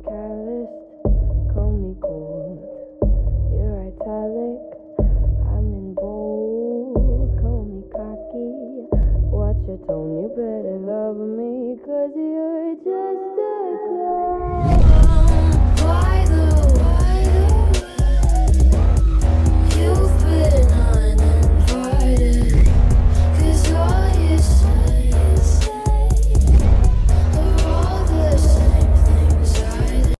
Careless.